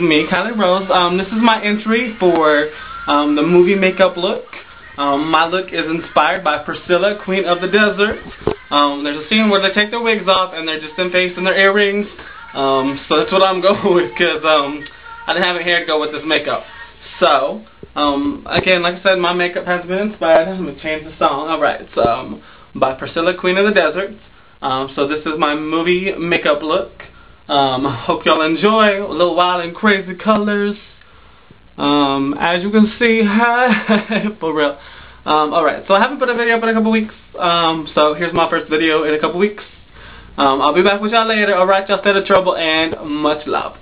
me, Kailee Rose. Um, this is my entry for um, the movie makeup look. Um, my look is inspired by Priscilla, Queen of the Desert. Um, there's a scene where they take their wigs off and they're just in face and their earrings. Um, so that's what I'm going with because um, I didn't have a hair to go with this makeup. So, um, again, like I said, my makeup has been inspired. I'm going to change the song. Alright, so um, by Priscilla, Queen of the Desert. Um, so this is my movie makeup look. Um, hope y'all enjoy. A little wild and crazy colors. Um, as you can see, for real. Um, alright, so I haven't put a video up in a couple weeks. Um, so here's my first video in a couple weeks. Um, I'll be back with y'all later. Alright, y'all stay out of trouble and much love.